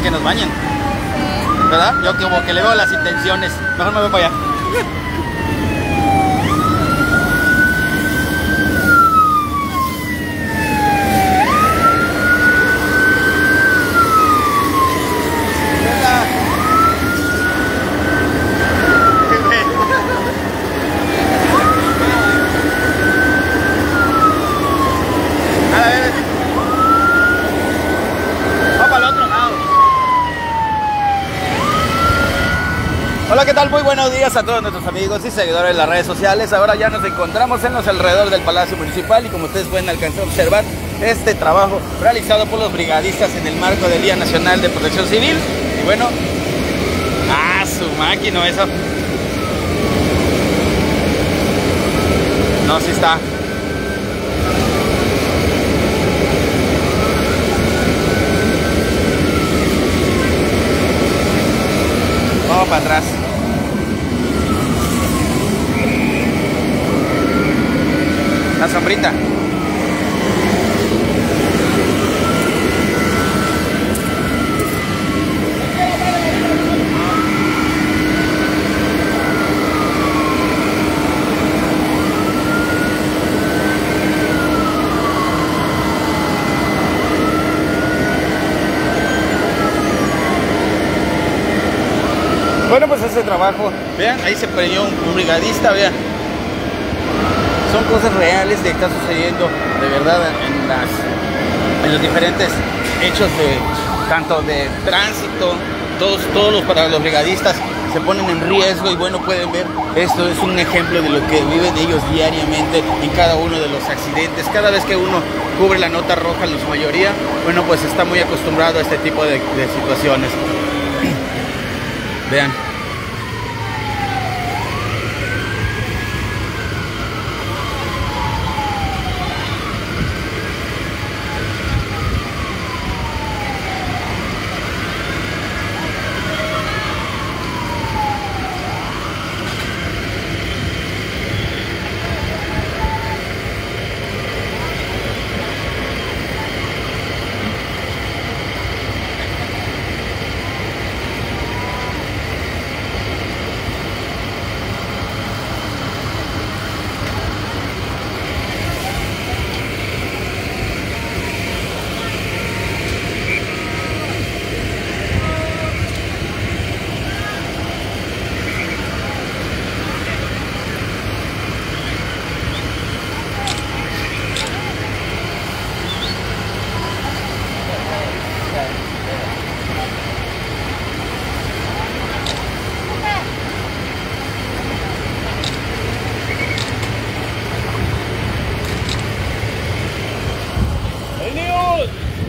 que nos bañen. ¿Verdad? Yo como que le veo las intenciones. Mejor me voy para allá. A ver, Vamos para el otro lado. Hola, ¿qué tal? Muy buenos días a todos nuestros amigos y seguidores de las redes sociales. Ahora ya nos encontramos en los alrededores del Palacio Municipal y como ustedes pueden alcanzar a observar, este trabajo realizado por los brigadistas en el marco del Día Nacional de Protección Civil. Y bueno, ah, su máquina eso. No, sí está. Para atrás. Sombrita. Bueno, pues ese trabajo, vean, ahí se perdió un, un brigadista, vean. Son cosas reales de que está sucediendo de verdad en, las, en los diferentes hechos de tanto de tránsito, todos, todos los para los brigadistas se ponen en riesgo y bueno pueden ver esto es un ejemplo de lo que viven ellos diariamente en cada uno de los accidentes cada vez que uno cubre la nota roja en su mayoría bueno pues está muy acostumbrado a este tipo de, de situaciones Vean.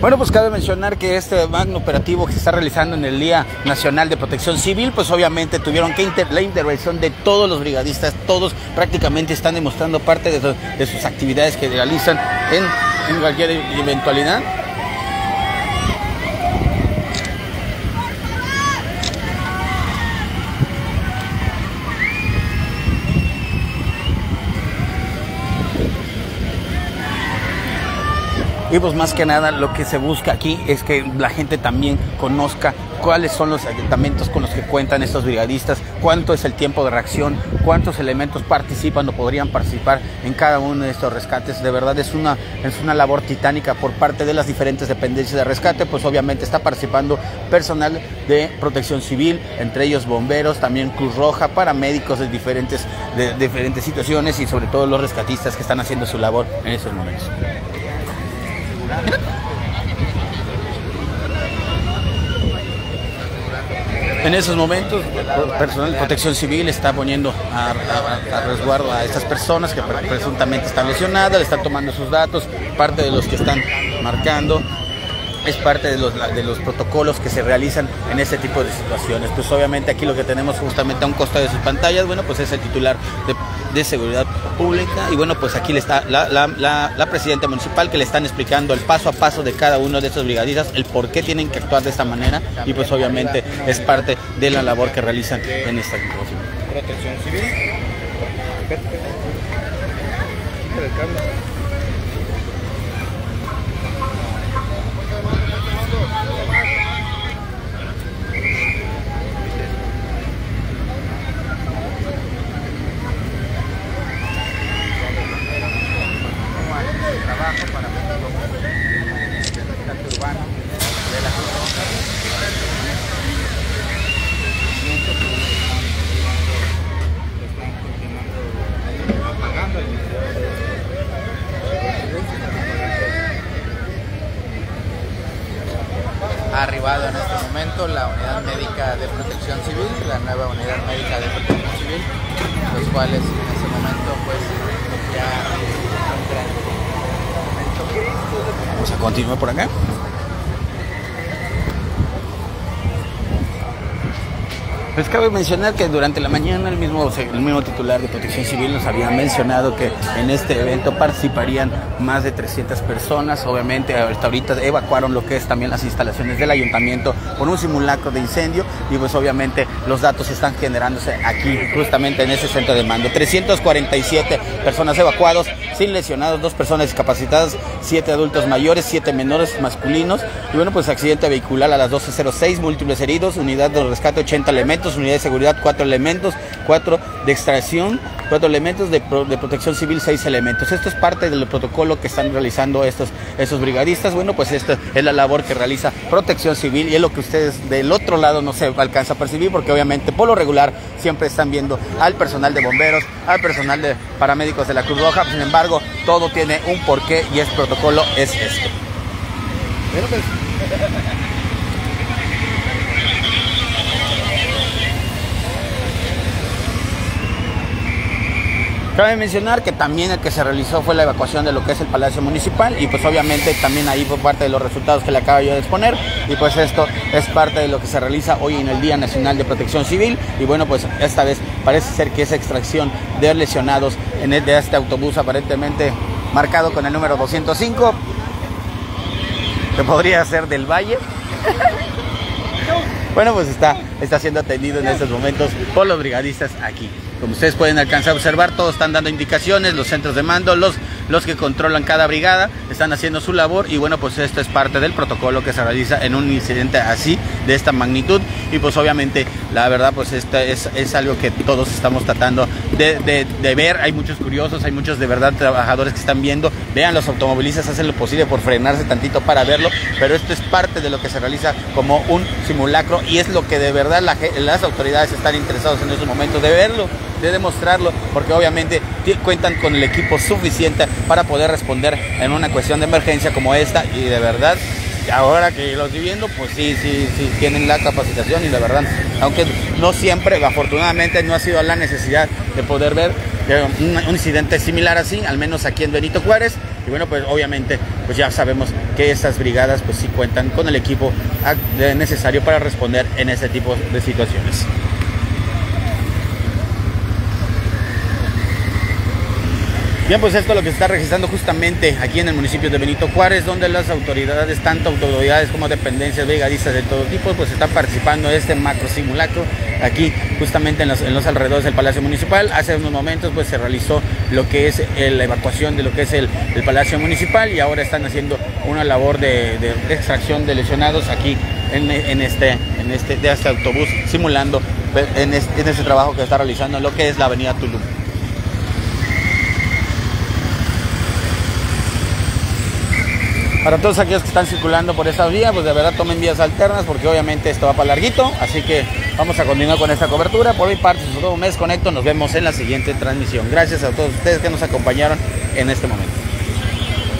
Bueno, pues cabe mencionar que este magno operativo que se está realizando en el Día Nacional de Protección Civil, pues obviamente tuvieron que inter la intervención de todos los brigadistas, todos prácticamente están demostrando parte de, sus actividades que realizan en cualquier eventualidad. Y pues más que nada lo que se busca aquí es que la gente también conozca cuáles son los aditamentos con los que cuentan estos brigadistas, cuánto es el tiempo de reacción, cuántos elementos participan o podrían participar en cada uno de estos rescates. De verdad es una, es una labor titánica por parte de las diferentes dependencias de rescate, pues obviamente está participando personal de protección civil, entre ellos bomberos, también Cruz Roja, paramédicos de diferentes, de diferentes situaciones y sobre todo los rescatistas que están haciendo su labor en estos momentos. En esos momentos, personal de protección civil está poniendo a, resguardo a estas personas que pre- presuntamente están lesionadas, le están tomando sus datos, parte de los que están marcando, es parte de los, de los protocolos que se realizan en este tipo de situaciones. Pues obviamente aquí lo que tenemos justamente a un costado de sus pantallas, bueno, pues es el titular de, de seguridad pública y bueno, pues aquí le está la, la, la, la presidenta municipal que le están explicando el paso a paso de cada uno de estos brigadistas, el por qué tienen que actuar de esta manera y pues obviamente es parte de la labor que realizan en esta. Protección civil. trabajo para México urbano de la ha arribado en este momento la unidad médica de civil, la nueva unidad médica de protección civil, los cuales en este momento pues ya Vamos a continuar por acá. Pues cabe mencionar que durante la mañana el mismo, el mismo titular de Protección Civil nos había mencionado que en este evento participarían más de 300 personas. Obviamente hasta ahorita evacuaron lo que es también las instalaciones del ayuntamiento por un simulacro de incendio y pues obviamente los datos están generándose aquí justamente en ese centro de mando. 347 personas evacuados, sin lesionados, dos personas discapacitadas, siete adultos mayores, siete menores masculinos y bueno pues accidente vehicular a las 12.06, múltiples heridos, unidad de rescate 80 elementos unidad de seguridad, cuatro elementos, cuatro de extracción, cuatro elementos de, protección civil, seis elementos. Esto es parte del protocolo que están realizando estos, estos brigadistas. Bueno, pues esta es la labor que realiza protección civil y es lo que ustedes del otro lado no se alcanza a percibir porque obviamente por lo regular siempre están viendo al personal de bomberos, al personal de paramédicos de la Cruz Roja. Sin embargo, todo tiene un porqué y el protocolo es esto. Pues, Cabe mencionar que también el que se realizó fue la evacuación de lo que es el Palacio Municipal y pues obviamente también ahí fue parte de los resultados que le acabo yo de exponer y pues esto es parte de lo que se realiza hoy en el Día Nacional de Protección Civil y bueno pues esta vez parece ser que esa extracción de lesionados en el, de este autobús aparentemente marcado con el número 205 que podría ser del Valle. Bueno pues está, está siendo atendido en estos momentos por los brigadistas aquí como ustedes pueden alcanzar a observar, todos están dando indicaciones, los centros de mando, los, los que controlan cada brigada, están haciendo su labor y bueno, pues esto es parte del protocolo que se realiza en un incidente así, de esta magnitud. Y pues obviamente, la verdad, pues esto es, es algo que todos estamos tratando de, de, ver. Hay muchos curiosos, hay muchos de verdad trabajadores que están viendo. Vean, los automovilistas hacen lo posible por frenarse tantito para verlo, pero esto es parte de lo que se realiza como un simulacro y es lo que de verdad las autoridades están interesados en estos momentos de verlo de demostrarlo, porque obviamente cuentan con el equipo suficiente para poder responder en una cuestión de emergencia como esta y de verdad ahora que lo estoy viendo, pues sí, sí, sí, tienen la capacitación y de verdad, aunque no siempre, afortunadamente no ha sido la necesidad de poder ver eh, un, incidente similar así, al menos aquí en Benito Juárez. Y bueno, pues obviamente, pues ya sabemos que estas brigadas, pues sí cuentan con el equipo necesario para responder en este tipo de situaciones. Bien, pues esto es lo que está registrando justamente aquí en el municipio de Benito Juárez, donde las autoridades, tanto autoridades como dependencias brigadistas de todo tipo, pues están participando en este macro simulacro aquí justamente en los, alrededores del Palacio Municipal. Hace unos momentos pues se realizó lo que es la evacuación de lo que es el, Palacio Municipal y ahora están haciendo una labor de, extracción de lesionados aquí en, este, en este, de este autobús, simulando en este, en este trabajo que está realizando en lo que es la avenida Tulum. Para todos aquellos que están circulando por esta vía, pues de verdad tomen vías alternas porque obviamente esto va para larguito. Así que vamos a continuar con esta cobertura. Por mi parte, todo un mes conecto. Nos vemos en la siguiente transmisión. Gracias a todos ustedes que nos acompañaron en este momento.